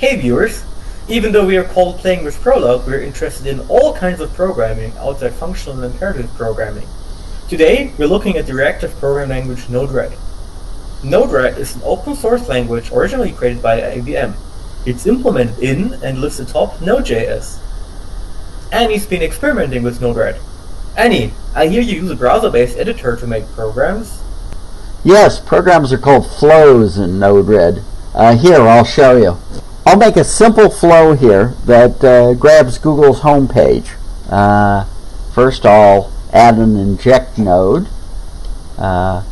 Hey viewers! Even though we are called Playing with Prolog, we're interested in all kinds of programming outside functional and imperative programming. Today, we're looking at the reactive programming language Node-RED. Node-RED is an open source language originally created by IBM. It's implemented in and lives atop Node.js. Annie's been experimenting with Node-RED. Annie, I hear you use a browser-based editor to make programs. Yes, programs are called flows in Node-RED. Uh, here, I'll show you. I'll make a simple flow here that uh, grabs Google's homepage. Uh, first, I'll add an inject node. Uh,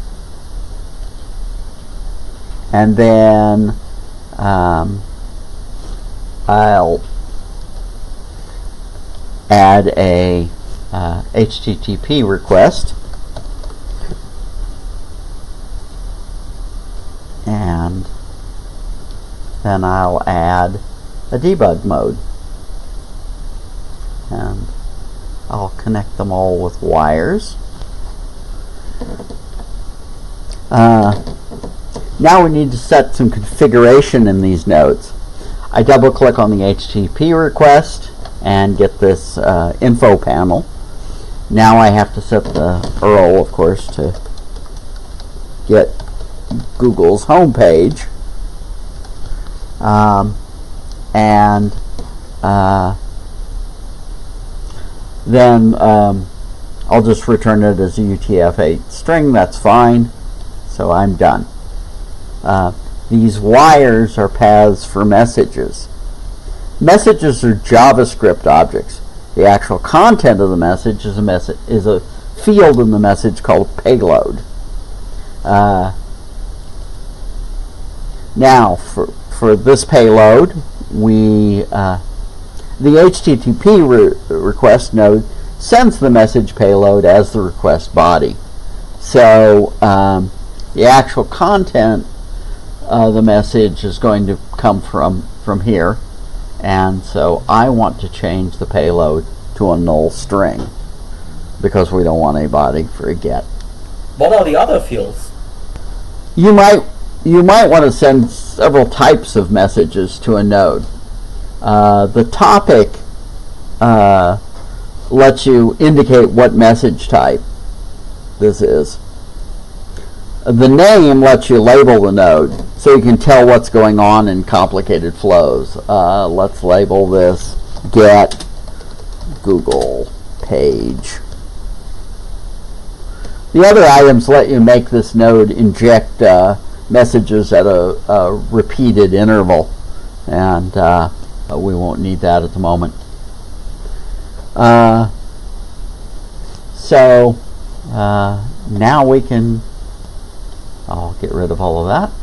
and then um, I'll add a HTTP uh, request. And then I'll add a debug mode. And I'll connect them all with wires. Uh, now we need to set some configuration in these nodes. I double click on the HTTP request and get this uh, info panel. Now I have to set the URL, of course, to get Google's homepage um, and uh, then um, I'll just return it as a UTF-8 string. That's fine. So I'm done. Uh, these wires are paths for messages. Messages are JavaScript objects. The actual content of the message is a message is a field in the message called payload. Uh, now, for for this payload, we uh, the HTTP re request node sends the message payload as the request body. So um, the actual content of the message is going to come from from here, and so I want to change the payload to a null string because we don't want anybody for a get. What are the other fields? You might you might want to send several types of messages to a node. Uh, the topic uh, lets you indicate what message type this is. The name lets you label the node so you can tell what's going on in complicated flows. Uh, let's label this get Google page. The other items let you make this node inject uh, messages at a, a repeated interval and uh, we won't need that at the moment. Uh, so uh, now we can I'll get rid of all of that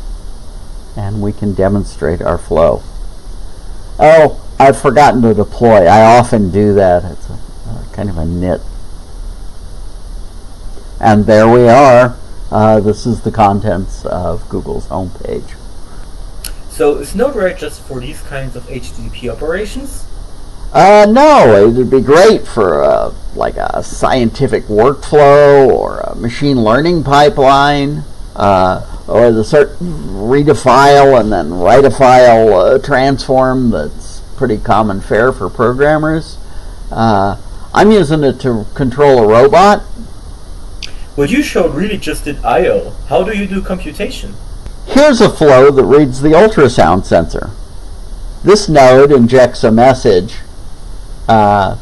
and we can demonstrate our flow. Oh, I've forgotten to deploy. I often do that. It's a, kind of a nit. And there we are. Uh, this is the contents of Google's homepage. So is Node-RED just for these kinds of HTTP operations? Uh, no, it'd be great for uh, like a scientific workflow or a machine learning pipeline, uh, or the cert read a file and then write a file uh, transform that's pretty common fare for programmers. Uh, I'm using it to control a robot what you showed really just did I.O. How do you do computation? Here's a flow that reads the ultrasound sensor. This node injects a message uh,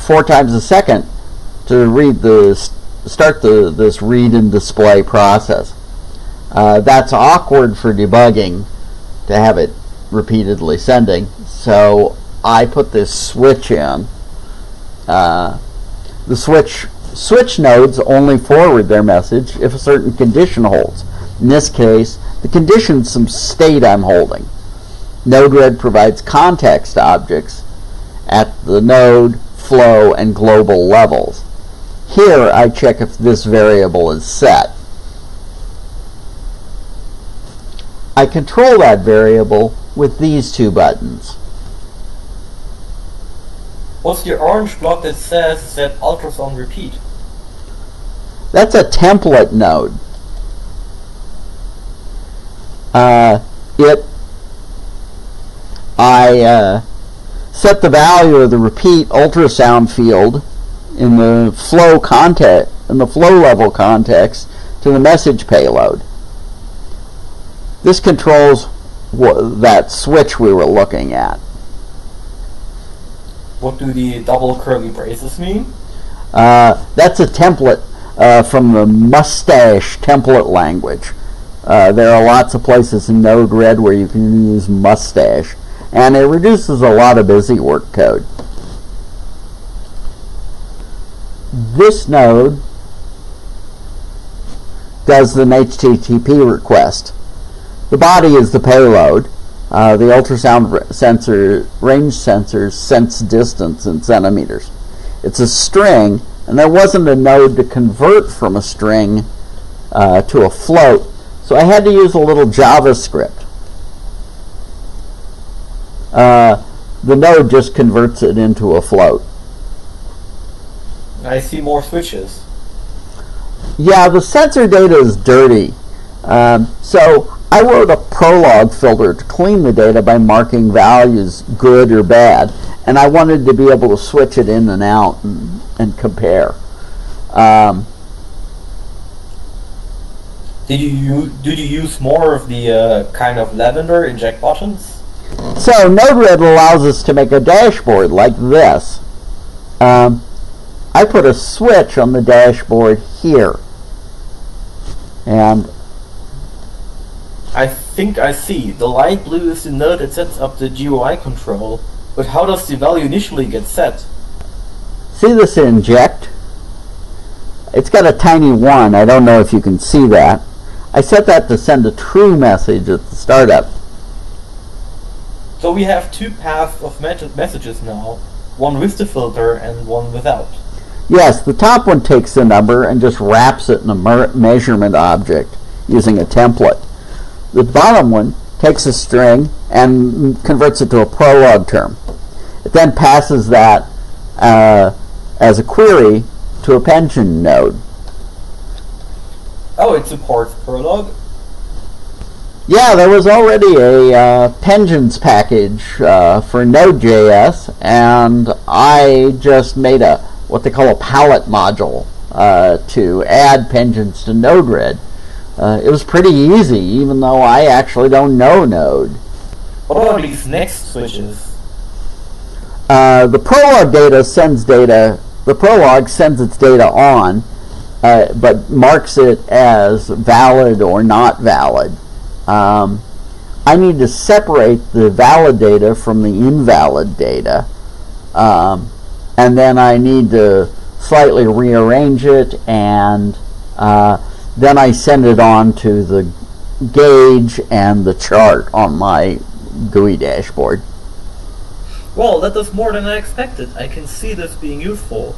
four times a second to read the start the this read and display process. Uh, that's awkward for debugging to have it repeatedly sending. So I put this switch in. Uh, the switch Switch nodes only forward their message if a certain condition holds. In this case, the condition is some state I'm holding. Node-RED provides context objects at the node, flow, and global levels. Here I check if this variable is set. I control that variable with these two buttons. What's the orange block that says set ultrasound repeat? That's a template node. Uh, it I uh, set the value of the repeat ultrasound field in the flow context, in the flow level context, to the message payload. This controls that switch we were looking at. What do the double curly braces mean? Uh, that's a template uh, from the mustache template language. Uh, there are lots of places in Node-RED where you can use mustache, and it reduces a lot of busy work code. This node does an HTTP request. The body is the payload. Uh, the ultrasound sensor range sensors sense distance in centimeters. It's a string, and there wasn't a node to convert from a string uh, to a float, so I had to use a little JavaScript. Uh, the node just converts it into a float. I see more switches. Yeah, the sensor data is dirty. Um, so I wrote a Prolog filter to clean the data by marking values good or bad. And I wanted to be able to switch it in and out and, and compare. Um, did you did you use more of the uh, kind of lavender inject buttons? So Node-RED allows us to make a dashboard like this. Um, I put a switch on the dashboard here. And I think I see. The light blue is the node that sets up the GUI control. But how does the value initially get set? See this inject? It's got a tiny 1. I don't know if you can see that. I set that to send a true message at the startup. So we have two paths of messages now. One with the filter and one without. Yes, the top one takes the number and just wraps it in a measurement object using a template. The bottom one takes a string and converts it to a Prolog term. It then passes that uh, as a query to a Pengine node. Oh, it supports Prolog? Yeah, there was already a uh, Pengines package uh, for Node.js, and I just made a what they call a palette module uh, to add Pengines to Node-RED. Uh, it was pretty easy, even though I actually don't know Node. What about these next switches? Uh, the Prolog data sends data. The Prolog sends its data on, uh, but marks it as valid or not valid. Um, I need to separate the valid data from the invalid data. Um, and then I need to slightly rearrange it and uh, then I send it on to the gauge and the chart on my GUI dashboard. Well, that was more than I expected. I can see this being useful.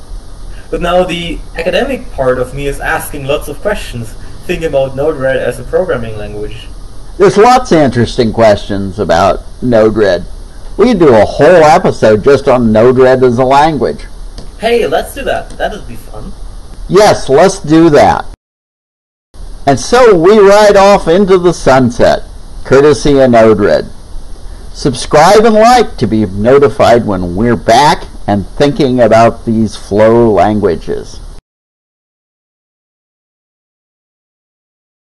But now the academic part of me is asking lots of questions, thinking about Node-RED as a programming language. There's lots of interesting questions about Node-RED. We could do a whole episode just on Node-RED as a language. Hey, let's do that. That'd be fun. Yes, let's do that. And so we ride off into the sunset, courtesy of Node-RED. Subscribe and like to be notified when we're back and thinking about these flow languages.